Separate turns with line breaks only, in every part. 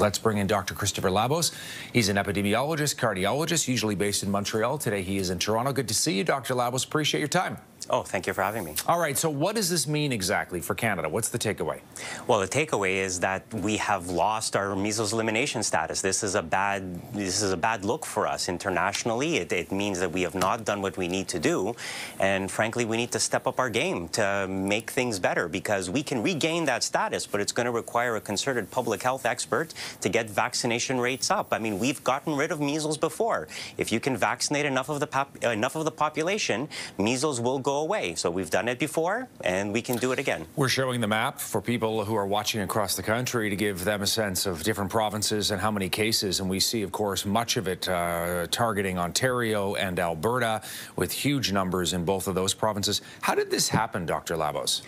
Let's bring in Dr. Christopher Labos. He's an epidemiologist, cardiologist, usually based in Montreal. Today he is in Toronto. Good to see you, Dr. Labos. Appreciate your time.
Oh, thank you for having me.
All right, so what does this mean exactly for Canada? What's the takeaway?
Well, the takeaway is that we have lost our measles elimination status. This is a bad this is a bad look for us internationally. It, it means that we have not done what we need to do, and frankly, we need to step up our game to make things better because we can regain that status, but it's going to require a concerted public health expert to get vaccination rates up. I mean, we've gotten rid of measles before. If you can vaccinate enough of the enough of the population, measles will go away. So we've done it before, and we can do it again.
We're showing the map for people who are watching across the country to give them a sense of different provinces and how many cases. And we see, of course, much of it uh, targeting Ontario and Alberta with huge numbers in both of those provinces. How did this happen, Dr. Labos?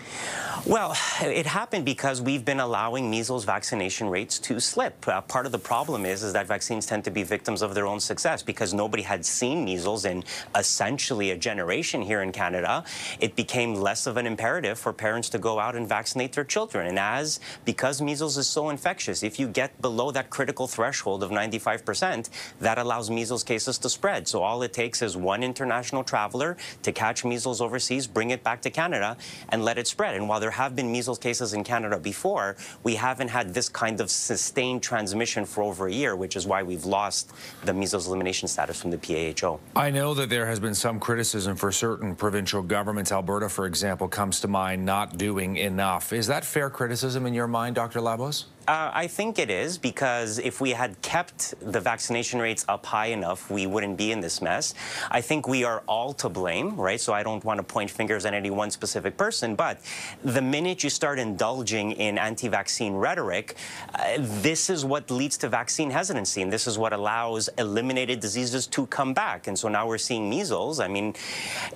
Well, it happened because we've been allowing measles vaccination rates to slip. Uh, part of the problem is, is that vaccines tend to be victims of their own success because nobody had seen measles in essentially a generation here in Canada it became less of an imperative for parents to go out and vaccinate their children. And as, because measles is so infectious, if you get below that critical threshold of 95%, that allows measles cases to spread. So all it takes is one international traveler to catch measles overseas, bring it back to Canada, and let it spread. And while there have been measles cases in Canada before, we haven't had this kind of sustained transmission for over a year, which is why we've lost the measles elimination status from the PAHO.
I know that there has been some criticism for certain provincial governments, Alberta, for example, comes to mind, not doing enough. Is that fair criticism in your mind, Dr. Labos?
Uh, I think it is because if we had kept the vaccination rates up high enough, we wouldn't be in this mess. I think we are all to blame, right? So I don't want to point fingers at any one specific person, but the minute you start indulging in anti-vaccine rhetoric, uh, this is what leads to vaccine hesitancy, and this is what allows eliminated diseases to come back. And so now we're seeing measles. I mean,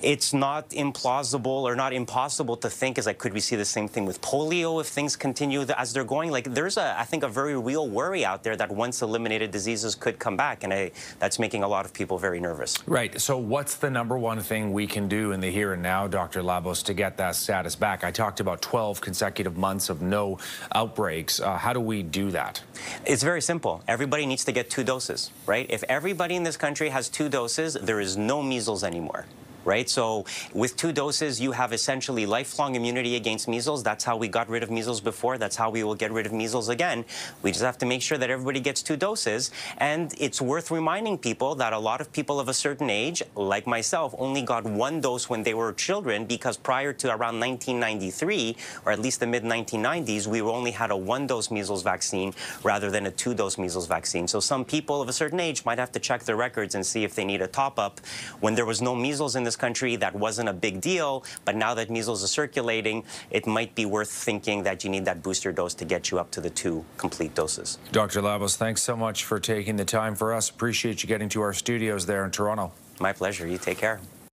it's not implausible or not impossible to think, is like, could we see the same thing with polio if things continue as they're going? Like, there's a, I think, a very real worry out there that once eliminated diseases could come back, and I, that's making a lot of people very nervous.
Right. So what's the number one thing we can do in the here and now, Dr. Labos, to get that status back? I talked about 12 consecutive months of no outbreaks. Uh, how do we do that?
It's very simple. Everybody needs to get two doses, right? If everybody in this country has two doses, there is no measles anymore right? So with two doses, you have essentially lifelong immunity against measles. That's how we got rid of measles before. That's how we will get rid of measles again. We just have to make sure that everybody gets two doses. And it's worth reminding people that a lot of people of a certain age, like myself, only got one dose when they were children because prior to around 1993, or at least the mid-1990s, we only had a one-dose measles vaccine rather than a two-dose measles vaccine. So some people of a certain age might have to check their records and see if they need a top-up. When there was no measles in this country, that wasn't a big deal. But now that measles is circulating, it might be worth thinking that you need that booster dose to get you up to the two complete doses.
Dr. Labos, thanks so much for taking the time for us. Appreciate you getting to our studios there in Toronto.
My pleasure. You take care.